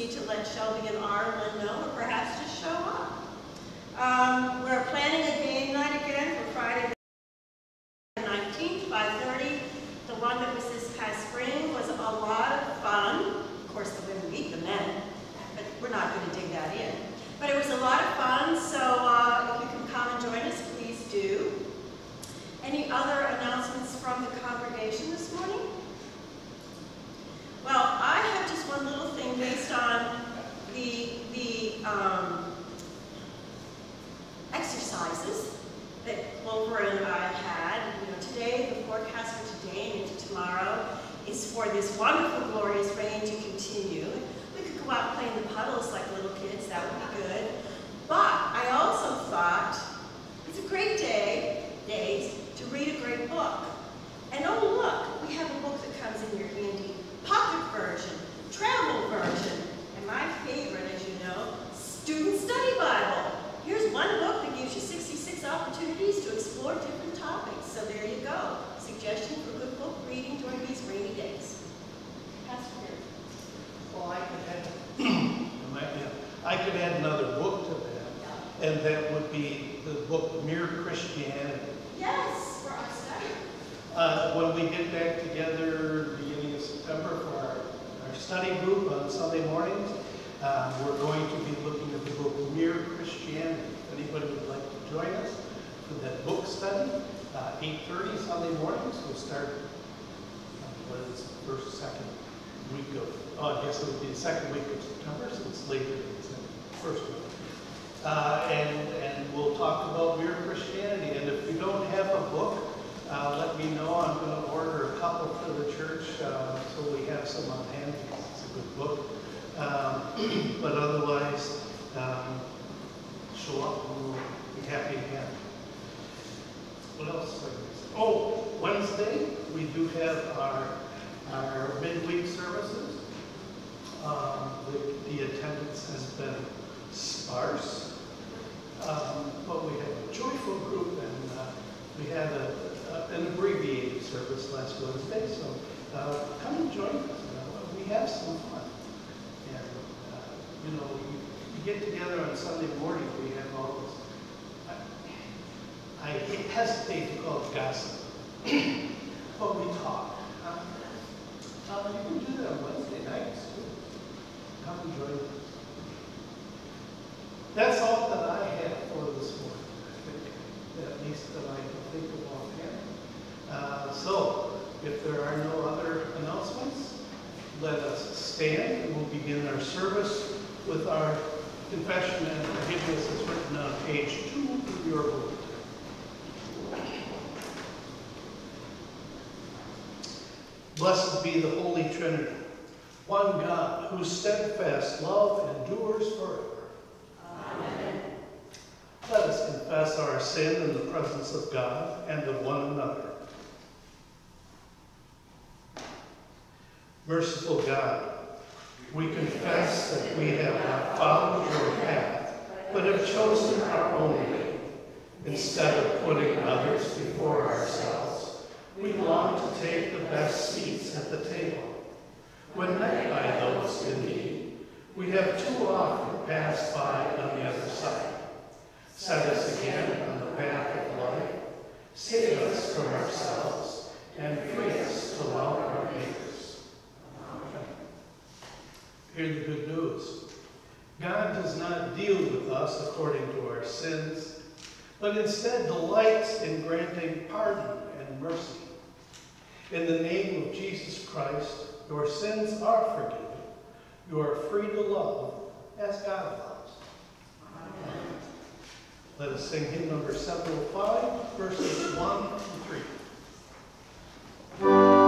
need to let Shelby and Arlen know, or perhaps just show up. Um, we're planning a game night again for Friday the 19th, 5:30. The one that was this past spring was a lot of fun. Of course, the women beat the men, but we're not going to dig that in. But it was a lot of fun, so uh, if you can come and join us, please do. Any other announcements from the congregation this morning? Well, I have just one little thing based on the, the um, exercises that Clover and I had. You know, today, the forecast for today and into tomorrow is for this wonderful, glorious rain to continue. We could go out and play in the puddles like little kids, that would be good. But I also thought it's a great day, days, to read a great book. And oh look, we have a book that comes in your handy pocket version, travel version, and my favorite, as you know, student study Bible. Here's one book that gives you 66 opportunities to explore different topics. So there you go. Suggestion for good book reading during these rainy days. Pastor Barry. Well, I could add, I might- yeah, I could add another book to that, and that would be the book Mere Christianity. Yes, for our study. Uh, When we get back together beginning of September for our, our study group on Sunday mornings, uh, we're going to be looking at the book Mere Christianity. If anybody would like to join us for that book study, uh, 8:30 Sunday mornings, we'll start, uh, what is it, first, second week of, oh, I guess it would be the second week of September, so it's later than the second- first week. Uh, And, and we'll talk about Mere Christianity. And if you don't have a book, uh, let me know. I'm going to order a couple for the church, uh, so we have some on hand. It's a good book. Um, But otherwise, um, show up and we'll be happy again. What else? Oh, Wednesday, we do have our, our midweek services. Um, The the attendance has been sparse, um, but we had a joyful group and uh, we had a, a- an abbreviated service last Wednesday, so uh, come and join us. Have some fun. And, uh, you know, you you get together on Sunday morning, we have all this, I- I hesitate to call it gossip, but we talk. Uh, uh, You can do that on Wednesday nights too. Come join us. That's all that I have for this morning, I think, at least that I can think of offhand. Uh, So, if there are no other announcements, let us stand and we'll begin our service with our confession and forgiveness as written on page two of your book. Blessed be the Holy Trinity, one God, whose steadfast love endures forever. Amen. Let us confess our sin in the presence of God and of one another. Merciful God, we confess that we have not followed your path, but have chosen our own way. Instead of putting others before ourselves, we long to take the best seats at the table. When met by those in need, we have too often passed by on the other side. Set us again on the path of life. Save us from ourselves and free us to love our neighbors. Hear the good news. God does not deal with us according to our sins, but instead delights in granting pardon and mercy. In the name of Jesus Christ, your sins are forgiven. You are free to love as God allows. Let us sing hymn number 705, verses 1 through 3.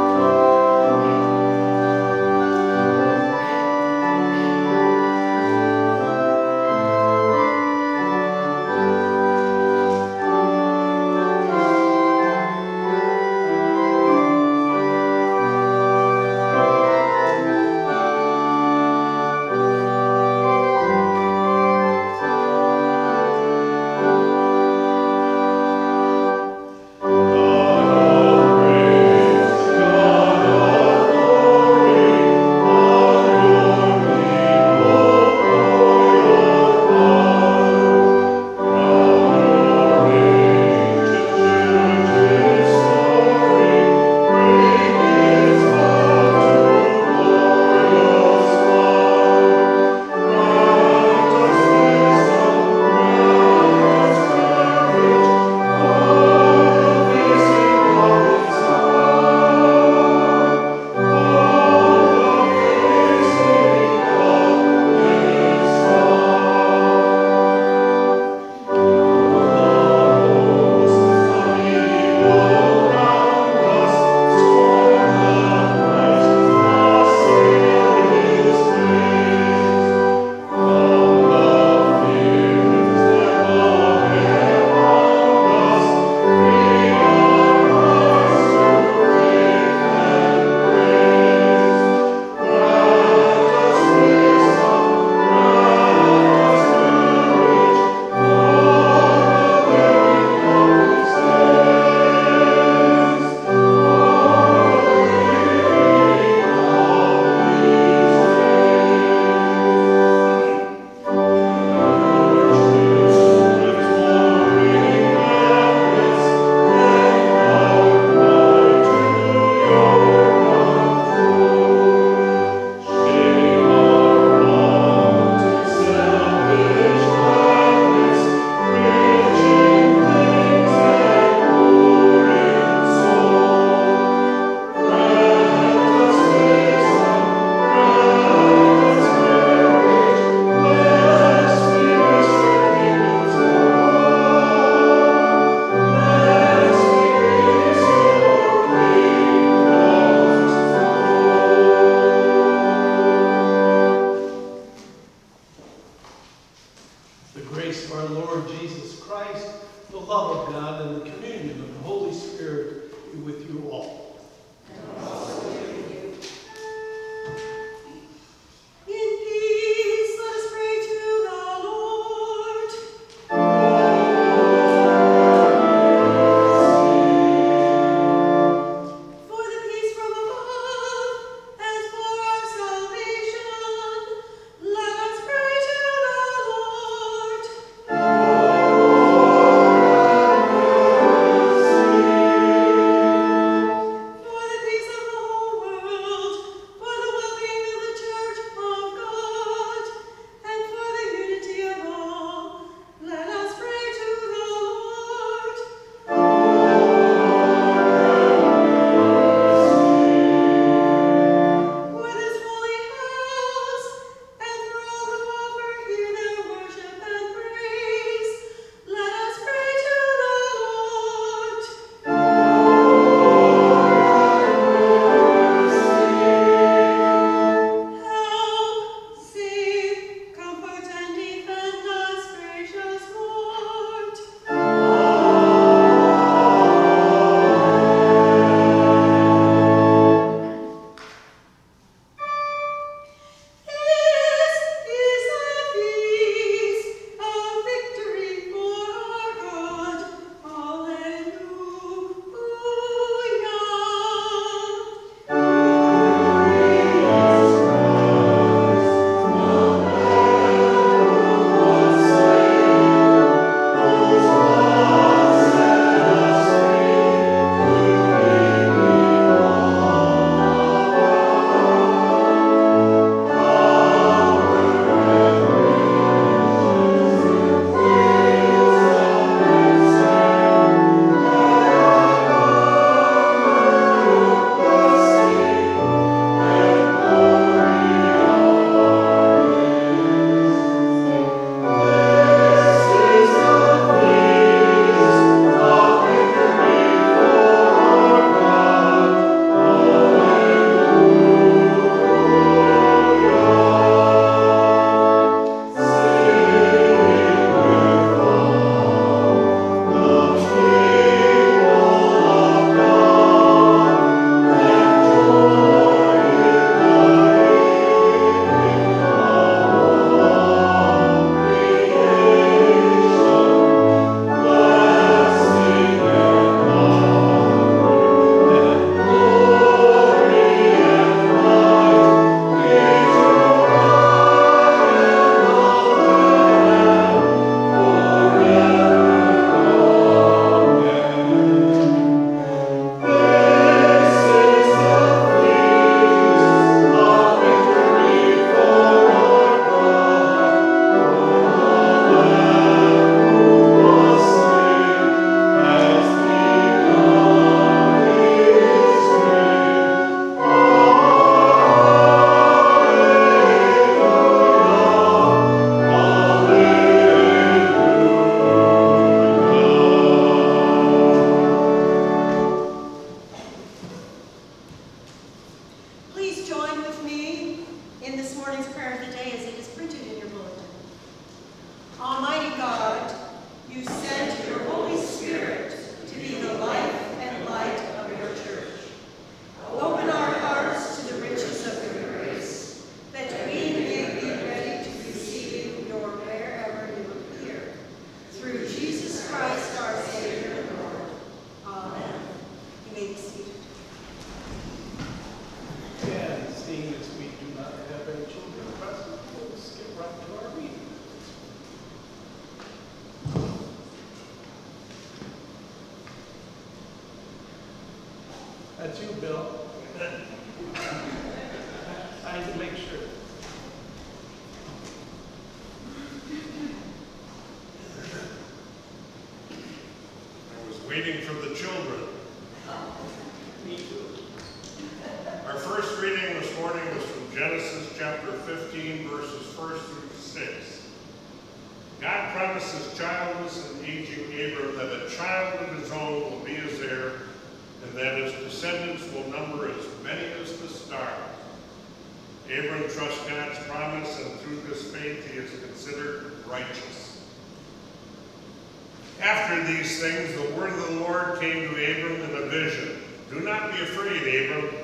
After these things, the word of the Lord came to Abram in a vision. Do not be afraid, Abram.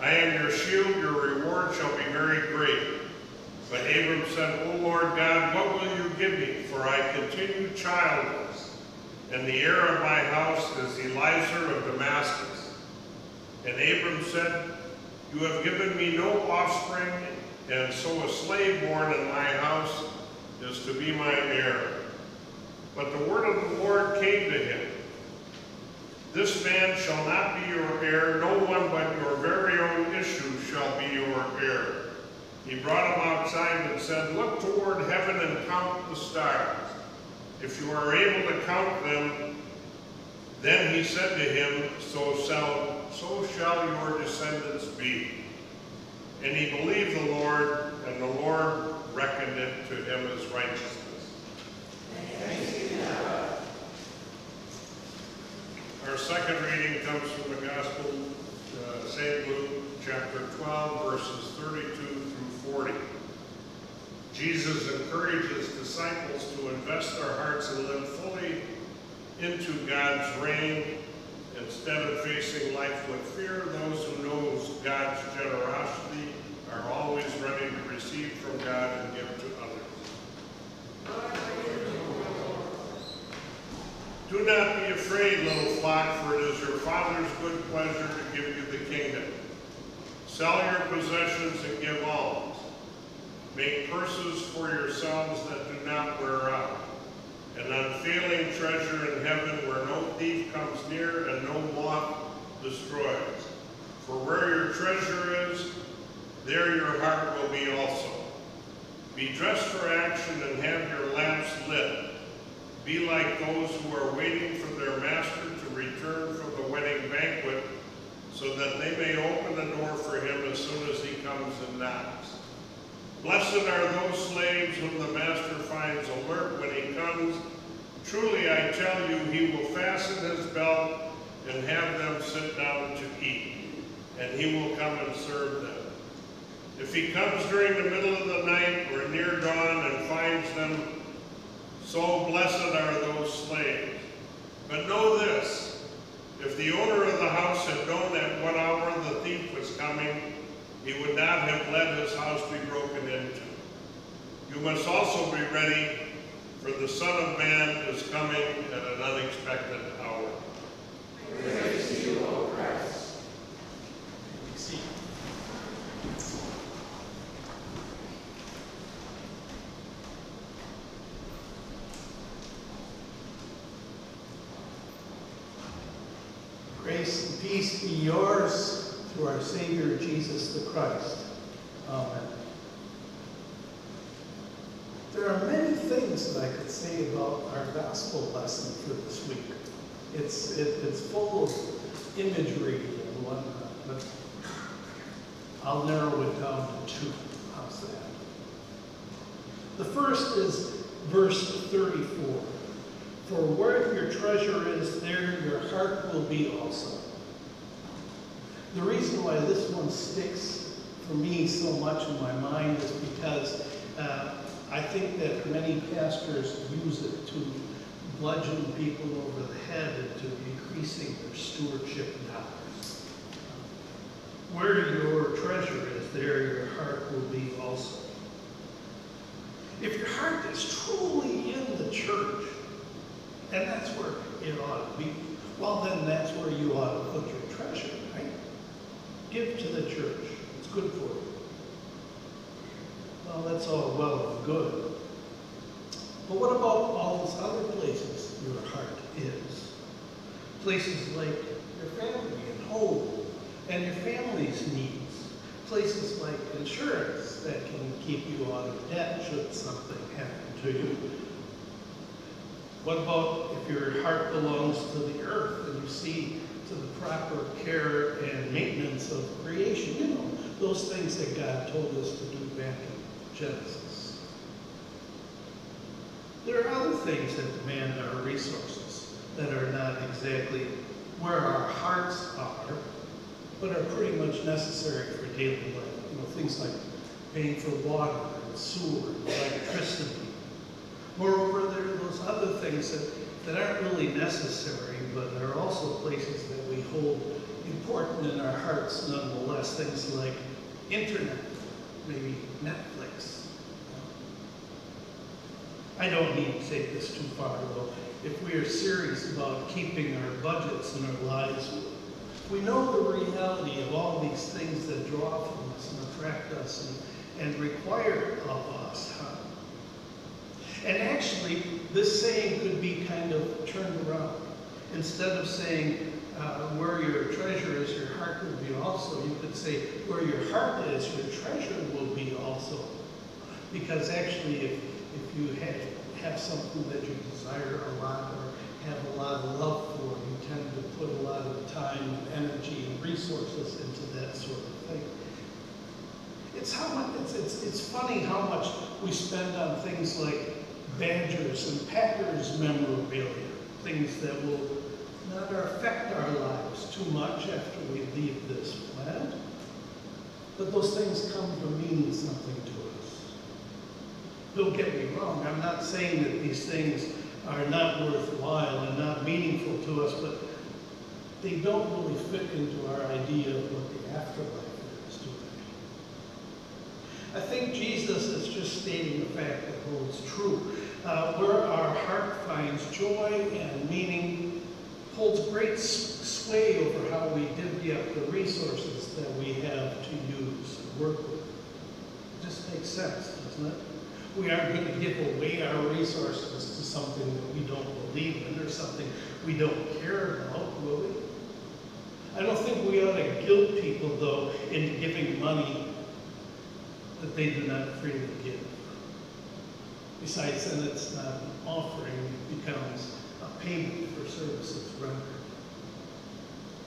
I am your shield, your reward shall be very great. But Abram said, O Lord God, what will you give me? For I continue childless, and the heir of my house is Eliezer of Damascus. And Abram said, You have given me no offspring, and so a slave born in my house is to be my heir. But the word of the Lord came to him. This man shall not be your heir, no one but your very own issue shall be your heir. He brought him outside and said, Look toward heaven and count the stars. If you are able to count them, then he said to him, So shall, so shall your descendants be. And he believed the Lord, and the Lord reckoned it to him as righteousness. Our second reading comes from the Gospel, uh, St. Luke, chapter 12, verses 32 through 40. Jesus encourages disciples to invest their hearts and live fully into God's reign instead of facing life with fear. Those who know God's generosity are always ready to receive from God and give to others. Do not be afraid, little flock, for it is your Father's good pleasure to give you the kingdom. Sell your possessions and give alms. Make purses for yourselves that do not wear out, an unfailing treasure in heaven where no thief comes near and no moth destroys. For where your treasure is, there your heart will be also. Be dressed for action and have your lamps lit. Be like those who are waiting for their master to return from the wedding banquet, so that they may open the door for him as soon as he comes and knocks. Blessed are those slaves whom the master finds alert when he comes. Truly I tell you, he will fasten his belt and have them sit down to eat, and he will come and serve them. If he comes during the middle of the night or near dawn and finds them so blessed are those slaves. But know this, if the owner of the house had known at what hour the thief was coming, he would not have let his house be broken into. You must also be ready, for the Son of Man is coming at an unexpected hour. See. Grace and peace be yours through our Savior Jesus the Christ. Amen. There are many things that I could say about our gospel lesson for this week. It's, it, it's full of imagery and whatnot, but I'll narrow it down to two. How's that? The first is verse 34. For where your treasure is, there your heart will be also. The reason why this one sticks for me so much in my mind is because uh, I think that many pastors use it to bludgeon people over the head into increasing their stewardship dollars. Where your treasure is, there your heart will be also. If your heart is truly in the church, and that's where it ought to be, well, then that's where you ought to put your treasure? Give to the church. It's good for you. Well, that's all well and good. But what about all those other places your heart is? Places like your family and home and your family's needs. Places like insurance that can keep you out of debt should something happen to you. What about if your heart belongs to the earth and you see the proper care and maintenance of creation? You know, those things that God told us to do back in Genesis. There are other things that demand our resources that are not exactly where our hearts are, but are pretty much necessary for daily life. You know, things like paying for water and sewer and electricity. Moreover, there are those other things that, that aren't really necessary, but there are also places that we hold important in our hearts nonetheless. Things like internet, maybe Netflix. I don't need to take this too far, though. If we are serious about keeping our budgets and our lives, we know the reality of all these things that draw from us and attract us and, and require of us. Huh? And actually, this saying could be kind of turned around. Instead of saying, uh, where your treasure is, your heart will be also, you could say, where your heart is, your treasure will be also. Because actually, if, if you have, have something that you desire a lot or have a lot of love for, you tend to put a lot of time and energy and resources into that sort of thing. It's how much, it's, it's, it's funny how much we spend on things like Badgers and Packers memorabilia, things that will not affect our lives too much after we leave this planet. But those things come to mean something to us. Don't get me wrong, I'm not saying that these things are not worthwhile and not meaningful to us, but they don't really fit into our idea of what the afterlife? I think Jesus is just stating the fact that holds true. Uh, where our heart finds joy and meaning holds great sway over how we divvy up the resources that we have to use and work with. It just makes sense, doesn't it? We aren't going to give away our resources to something that we don't believe in or something we don't care about, will we? I don't think we ought to guilt people, though, into giving money that they do not freely give. Besides, then it's not an offering, it becomes a payment for services rendered.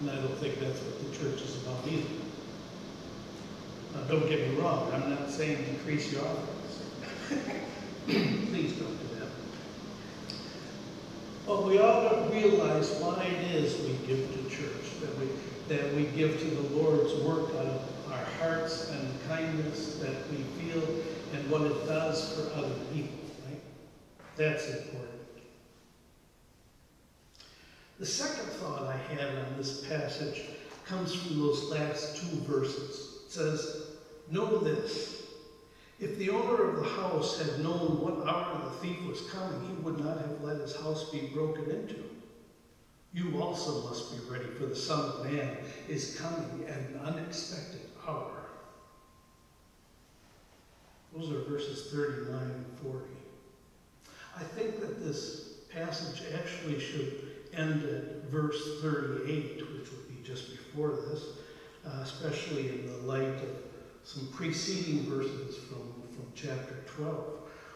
And I don't think that's what the church is about either. Now, don't get me wrong, I'm not saying decrease your offerings. Please don't do that. But we ought to realize why it is we give to church, that we, that we give to the Lord's work out of our hearts and kindness that we feel and what it does for other people, right? That's important. The second thought I had on this passage comes from those last two verses. It says, Know this, if the owner of the house had known what hour the thief was coming, he would not have let his house be broken into. You also must be ready, for the Son of Man is coming at an unexpected hour. Those are verses 39 and 40. I think that this passage actually should end at verse 38, which would be just before this, uh, especially in the light of some preceding verses from, from chapter 12,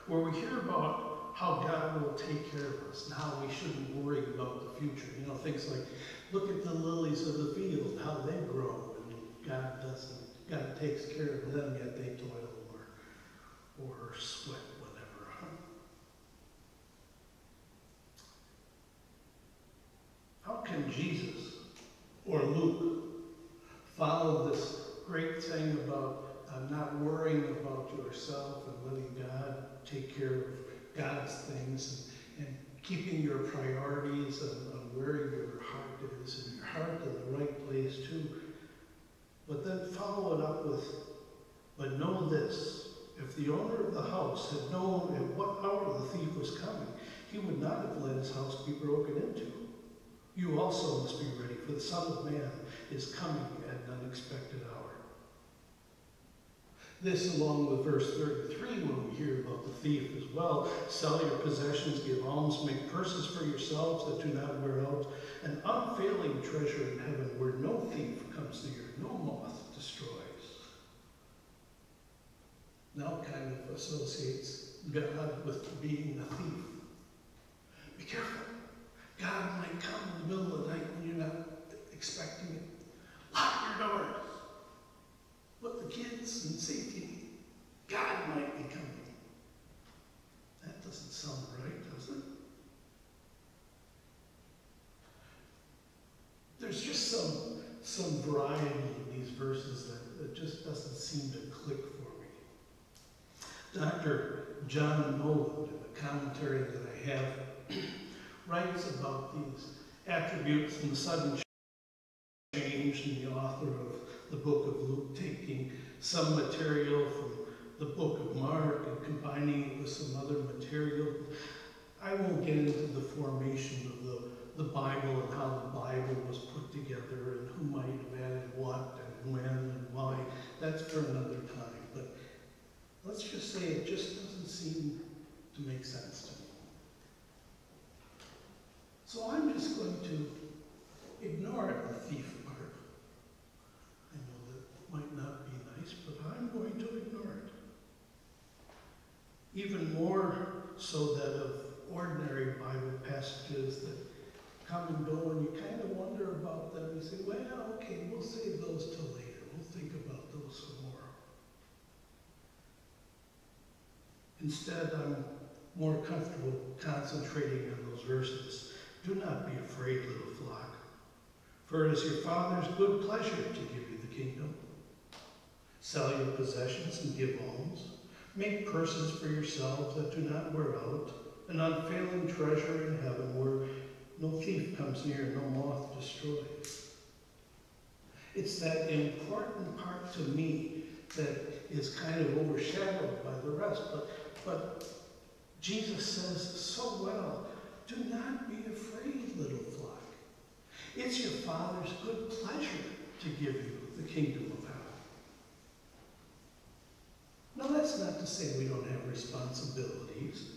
where we hear about how God will take care of us and how we shouldn't worry about the future. You know, things like, look at the lilies of the field, how they grow, and God doesn't, God takes care of them, yet they toil or, or sweat, whatever. How can Jesus or Luke follow this great thing about not worrying about yourself and letting God take care of God's things and, and keeping your priorities on where your heart is and your heart in the right place too. But then follow it up with, but know this, if the owner of the house had known at what hour the thief was coming, he would not have let his house be broken into. You also must be ready, for the Son of Man is coming at an unexpected hour. This, along with verse 33, when we hear about the thief as well sell your possessions, give alms, make purses for yourselves that do not wear out, an unfailing treasure in heaven where no thief comes near, no moth destroys. Now kind of associates God with being a thief. Be careful. God might come in the middle of the night when you're not expecting it. Lock your doors. Put the kids and safety. God might be coming. That doesn't sound right, does it? There's just some, some variety in these verses that, that just doesn't seem to click for me. Dr. John Nolland, in the commentary that I have, writes about these attributes and the sudden change in the author of the book of Luke, taking some material from the book of Mark and combining it with some other material. I won't get into the formation of the, the Bible and how the Bible was put together and who might have added what and when and why. That's for another time. But let's just say it just doesn't seem to make sense to me. So I'm just going to ignore the thief part. I know that might not be nice, but I'm going to ignore it. Even more so that of ordinary Bible passages that come and go and you kind of wonder about them. You say, well, okay, we'll save those till later. We'll think about those some more. Instead, I'm more comfortable concentrating on those verses. Do not be afraid, little flock, for it is your Father's good pleasure to give you the kingdom. Sell your possessions and give alms. Make purses for yourselves that do not wear out, an unfailing treasure in heaven where no thief comes near, no moth destroys. It's that important part to me that is kind of overshadowed by the rest. But, but Jesus says so well, do not be afraid, little flock. It's your Father's good pleasure to give you the kingdom of heaven. Now, not to say we don't have responsibilities,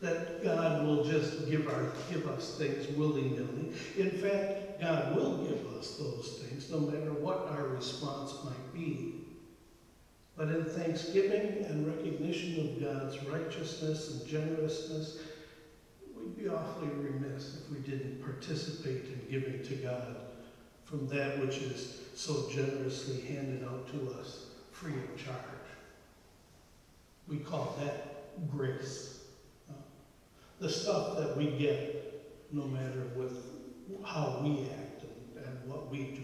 that God will just give, our, give us things willy-nilly. In fact, God will give us those things, no matter what our response might be. But in thanksgiving and recognition of God's righteousness and generousness, we'd be awfully remiss if we didn't participate in giving to God from that which is so generously handed out to us free of charge. We call that grace. The stuff that we get no matter with how we act and, what we do.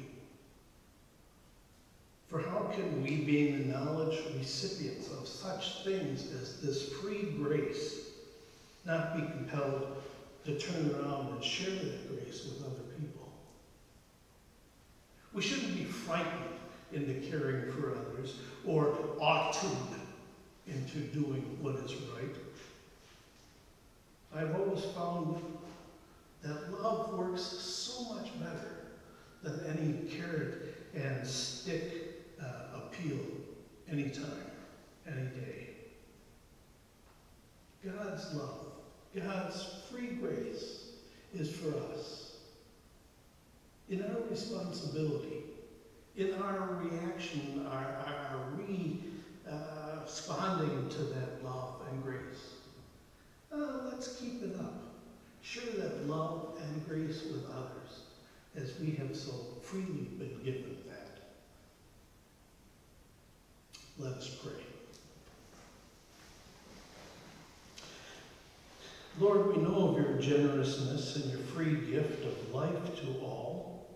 For how can we, being the knowledge recipients of such things as this free grace, not be compelled to turn around and share that grace with other people? We shouldn't be frightened into caring for others or ought to into doing what is right. I've always found that love works so much better than any carrot and stick uh, appeal anytime, any day. God's love, God's free grace is for us. In our responsibility, in our reaction, to that love and grace. Uh, let's keep it up. Share that love and grace with others as we have so freely been given that. Let us pray. Lord, we know of your generousness and your free gift of life to all.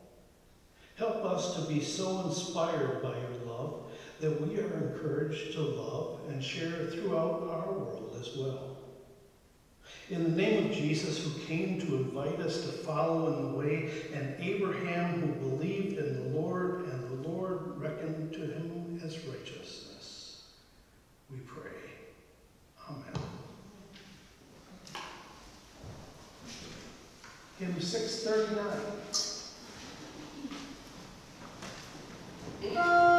Help us to be so inspired by your love that we are encouraged to love and share throughout our world as well. In the name of Jesus, who came to invite us to follow in the way, and Abraham, who believed in the Lord, and the Lord reckoned to him as righteousness, we pray. Amen. Hymn 639.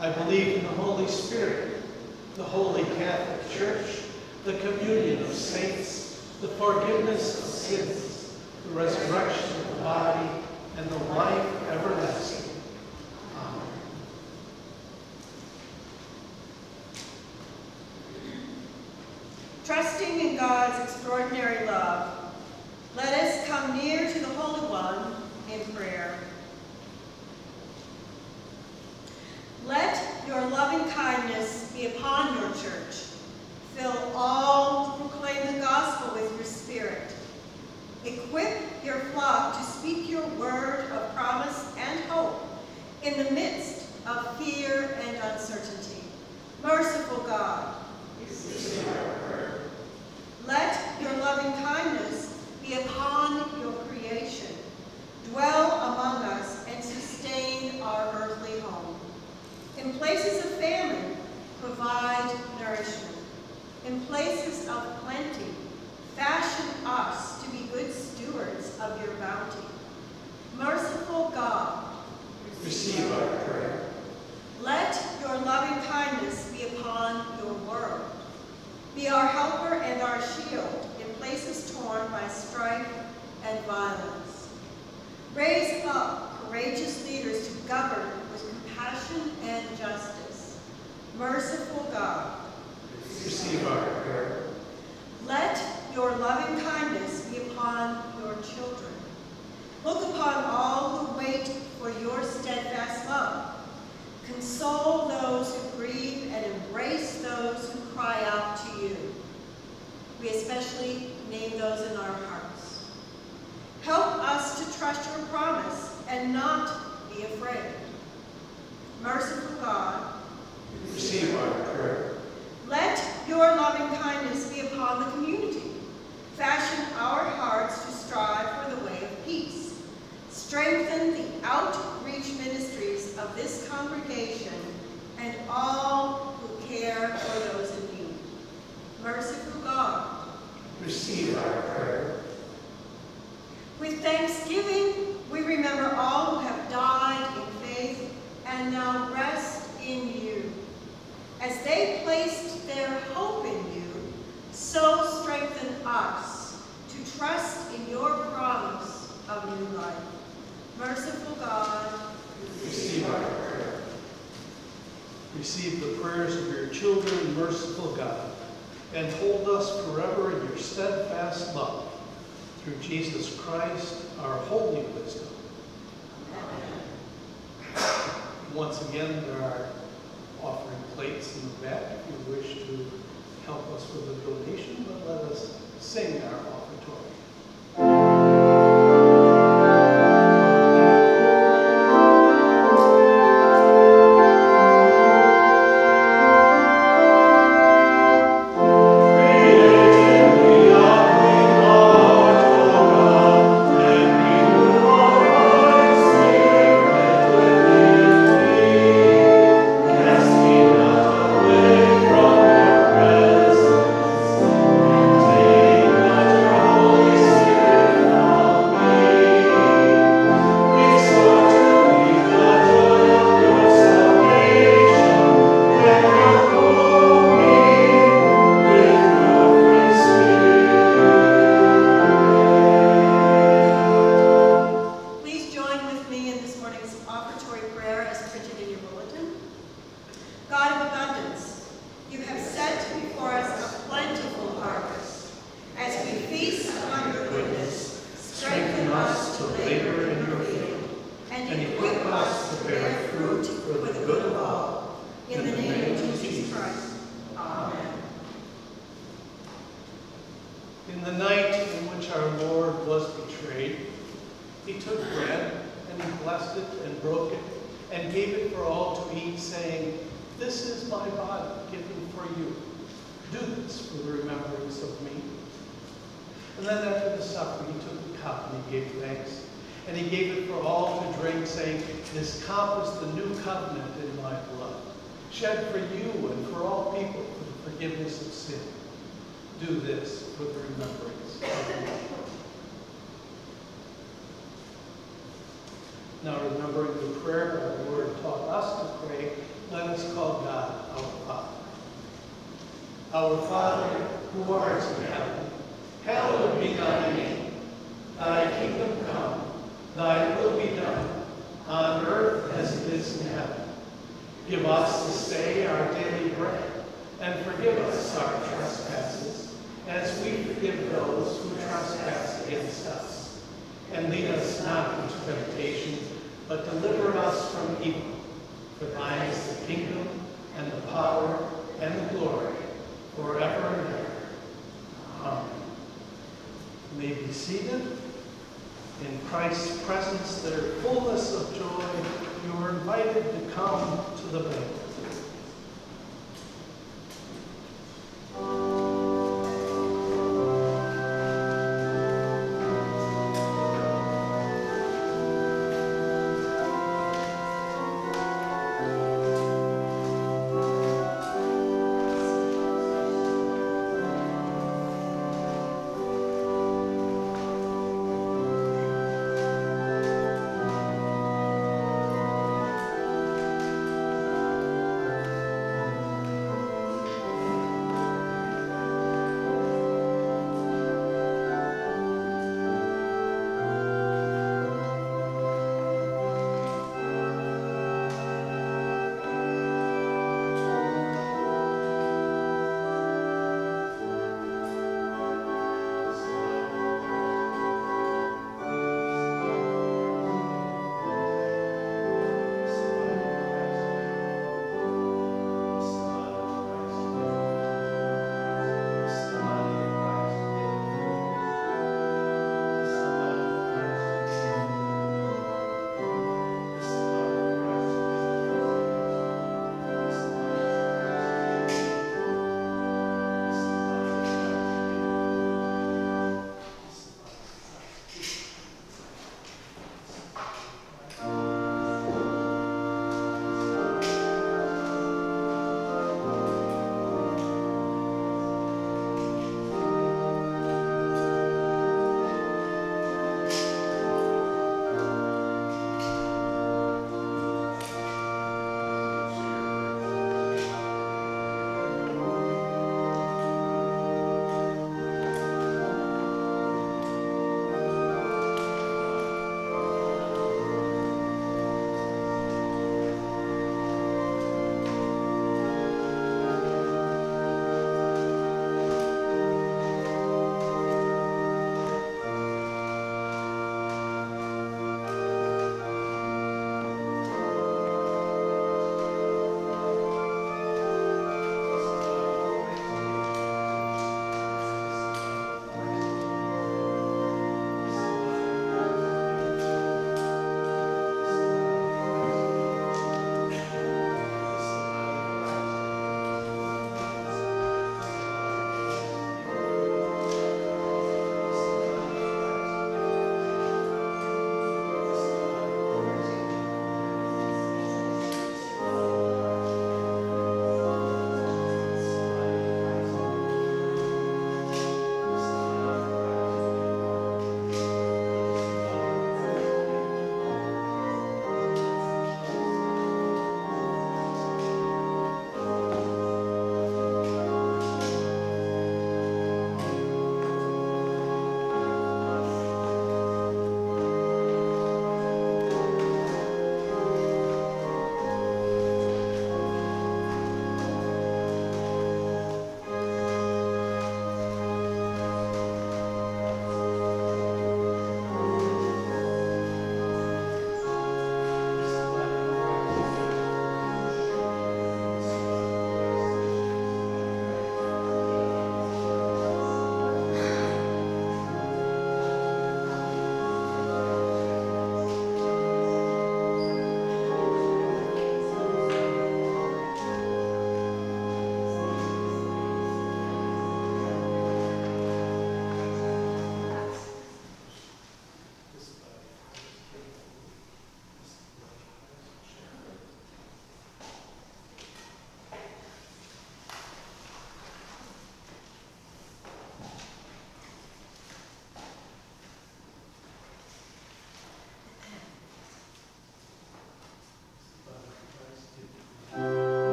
I believe in the Holy Spirit, the Holy Catholic Church, the communion of saints, the forgiveness of sins, the resurrection of the body, and the life everlasting. Amen. Trusting in God's extraordinary love, Raise up courageous leaders to govern with compassion and justice. Merciful God, Receive our prayer. let your loving kindness be upon your children. Look upon all who wait for your steadfast love. Console those who grieve and embrace those who cry out to you. We especially name those in our hearts. Help us to trust your promise and not be afraid. Merciful God, Receive our prayer. let your loving kindness be upon the community. Fashion our hearts to strive for the way of peace. Strengthen the outreach ministries of this congregation and all who care for those in need. Merciful God, Receive our prayer. With thanksgiving, we remember all who have died in faith and now rest in you. As they placed their hope in you, so strengthen us to trust in your promise of new life. Merciful God, Receive our prayer. Receive the prayers of your children, merciful God, and hold us forever in your steadfast love. Through Jesus Christ, our holy wisdom. Once again, there are offering plates in the back if you wish to help us with a donation, but let us sing our offertory. In the night in which our Lord was betrayed, he took bread, and he blessed it and broke it, and gave it for all to eat, saying, This is my body given for you. Do this for the remembrance of me. And then after the supper, he took the cup and he gave thanks. And he gave it for all to drink, saying, This cup is the new covenant in my blood, shed for you and for all people for the forgiveness of sin. Do this the remembrance. Now remembering the prayer our Lord taught us to pray, let us call God our Father. Our Father, who art in heaven, hallowed be thy name. Thy kingdom come, thy will be done, on earth as it is in heaven. Give us this day our daily bread, and forgive us our trespasses, as we forgive those who trespass against us. And lead us not into temptation, but deliver us from evil. For thine is the kingdom, and the power, and the glory, forever and ever. Amen. You may be seated. In Christ's presence, there is fullness of joy. You are invited to come to the banquet.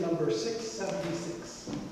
Number 676.